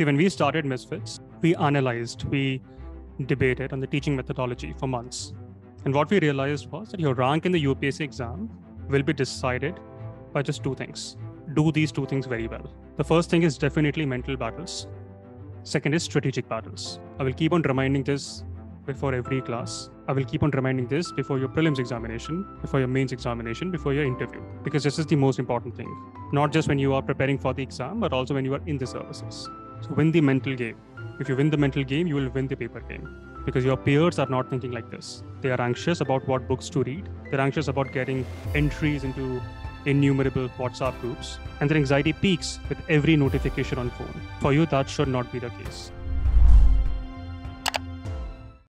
See, when we started Misfits, we analyzed, we debated on the teaching methodology for months. And what we realized was that your rank in the UPSC exam will be decided by just two things. Do these two things very well. The first thing is definitely mental battles. Second is strategic battles. I will keep on reminding this before every class. I will keep on reminding this before your prelims examination, before your mains examination, before your interview, because this is the most important thing. Not just when you are preparing for the exam, but also when you are in the services. So win the mental game. If you win the mental game, you will win the paper game because your peers are not thinking like this. They are anxious about what books to read. They're anxious about getting entries into innumerable WhatsApp groups, and their anxiety peaks with every notification on phone. For you, that should not be the case.